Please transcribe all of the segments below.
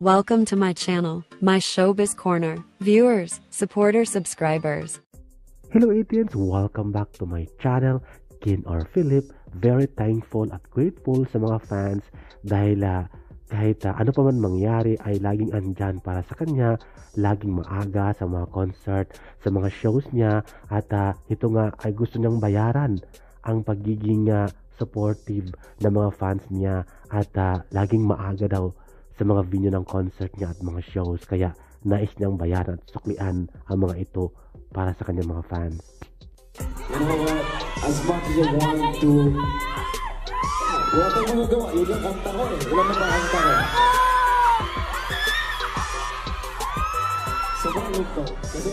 Welcome to my channel, my Showbiz Corner. Viewers, supporters, subscribers. Hello Etians! Welcome back to my channel, Kin or Philip. Very thankful at grateful sa mga fans dahil uh, kahit uh, ano pa man mangyari ay laging andyan para sa kanya, laging maaga sa mga concert, sa mga shows niya at uh, ito nga ay gusto niyang bayaran ang pagiging uh, supportive ng mga fans niya at uh, laging maaga daw sa mga venue ng concert niya at mga shows kaya nais niyang bayaran at suklian ang mga ito para sa kanyang mga fans. You know what? As much as I want to... Wala tayong magagawa. Yun yung kanta ko eh. Wala na kanta ko. Sobrang ko. Kasi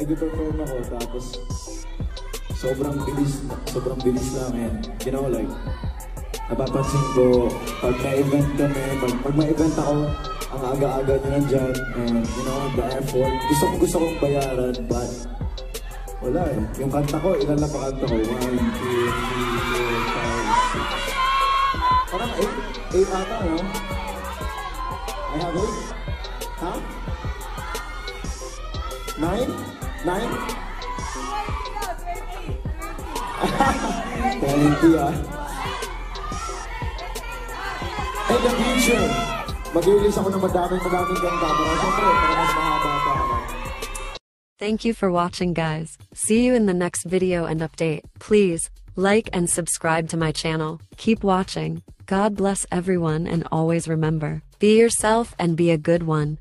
nag-perform ako tapos sobrang bilis, sobrang bilis yan. You know, like, napapansin ko, pag may event kami, pag, pag may event ako, ang aga-aga nyo nandyan, and you know, the effort, gusto kong gusto kong bayaran, but wala eh. Yung kanta ko, ilan lang pa kanta ko? 1, 2, 3, 4, 5, 6. Parang 8, 8 ata, no? I have 8? Ha? 9? 9? 20 ah. The future, ako ng madaming madaming ganda. Pero syempre, para mas mahaba pa. Thank you for watching, guys. See you in the next video and update. Please like and subscribe to my channel. Keep watching. God bless everyone and always remember be yourself and be a good one.